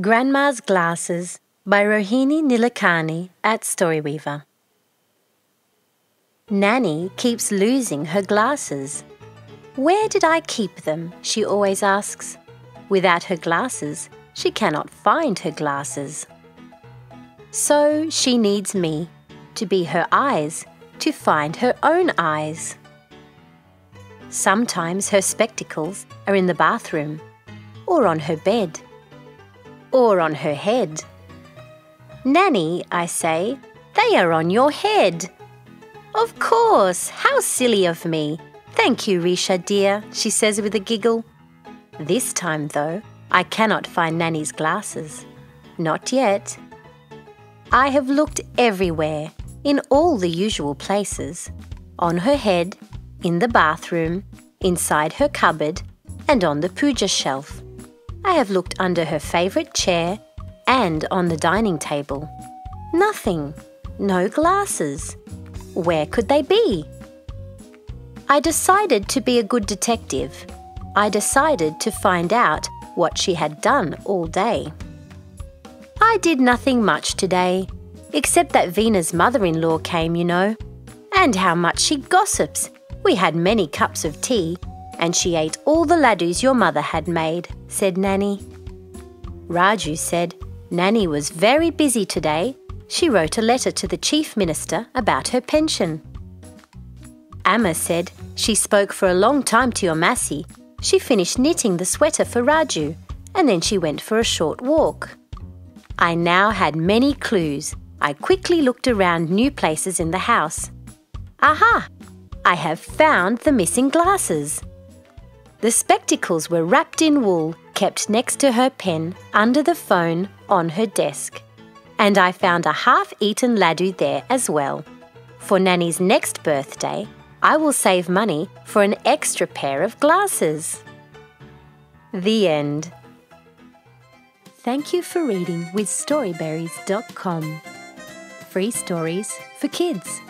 Grandma's Glasses by Rohini Nilekani at Storyweaver. Nani keeps losing her glasses. Where did I keep them? she always asks. Without her glasses, she cannot find her glasses. So she needs me to be her eyes to find her own eyes. Sometimes her spectacles are in the bathroom, or on her bed, or on her head. Nani, I say, they are on your head. Of course, how silly of me. Thank you, Risha dear, she says with a giggle. This time, though, I cannot find Nani's glasses. Not yet. I have looked everywhere, in all the usual places on her head, in the bathroom, inside her cupboard, and on the puja shelf. I have looked under her favourite chair and on the dining table. Nothing. No glasses. Where could they be? I decided to be a good detective. I decided to find out what she had done all day. I did nothing much today, except that Vina's mother in law came, you know. And how much she gossips! We had many cups of tea, and she ate all the laddus your mother had made, said Nani. Raju said Nani was very busy today. She wrote a letter to the Chief Minister about her pension. Amma said she spoke for a long time to your Massie. She finished knitting the sweater for Raju, and then she went for a short walk. I now had many clues. I quickly looked around new places in the house. Aha! I have found the missing glasses. The spectacles were wrapped in wool, kept next to her pen, under the phone, on her desk. And I found a half eaten laddu there as well. For Nani's next birthday, I will save money for an extra pair of glasses. The end. Thank you for reading with Storyberries.com. Free stories for kids.